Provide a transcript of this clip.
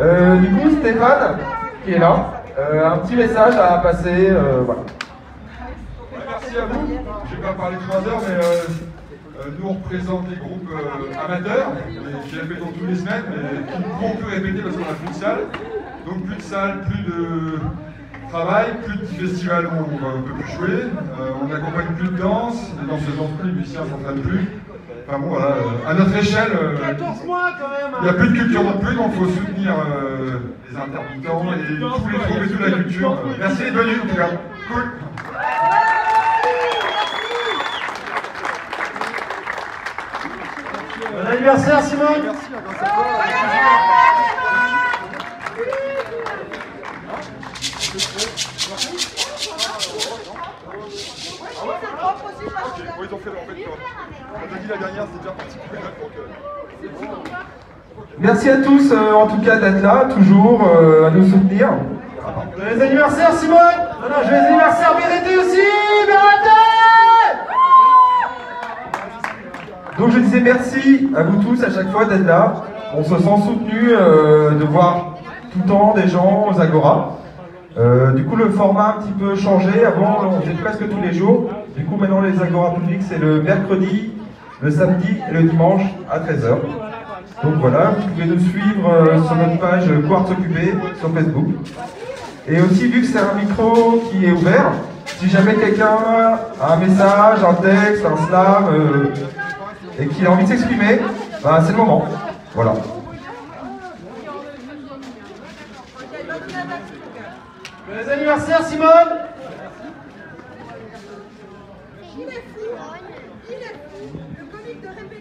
Euh, du coup, Stéphane, qui est là, euh, un petit message à passer. Euh, voilà. Merci à vous. Je vais pas parler trois heures, mais nous on représente les groupes amateurs, qui répétons toutes les semaines, mais qui ne plus répéter parce qu'on n'a plus de salle. Donc plus de salle, plus de travail, plus de festivals où on ne peut plus jouer. On n'accompagne plus de danse, les danseuses dansent plus, les musiciens ne s'entraînent plus. Enfin bon, voilà, euh, à notre échelle, euh, 14 mois quand même il n'y a plus de culture non plus, donc il faut soutenir euh, les intermittents et tous les groupes et toute la culture. Merci d'être venus en tout cas. Cool. Bon anniversaire Simone Oui, ils ont fait en fait. On a dit la dernière, c'était déjà parti pour une autre, donc, euh, Merci à tous, euh, en tout cas, d'être là, toujours, euh, à nous soutenir. Joyeux anniversaire Simone Non, non, joyeux anniversaire Bérété aussi Bérété Donc je disais merci à vous tous à chaque fois d'être là. On se sent soutenu euh, de voir tout le temps des gens aux Agora. Euh, du coup le format a un petit peu changé. Avant on faisait presque tous les jours. Du coup maintenant les Agora publics c'est le mercredi, le samedi et le dimanche à 13h. Donc voilà, vous pouvez nous suivre euh, sur notre page Quartz Occupé sur Facebook. Et aussi, vu que c'est un micro qui est ouvert, si jamais quelqu'un a un message, un texte, un slam, euh, et qu'il a envie de s'exprimer, bah, c'est le moment. Voilà. Joyeux anniversaire Simone Il est fou, il est fou, le comique de répétition.